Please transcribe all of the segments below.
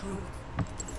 truth.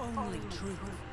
Only truth.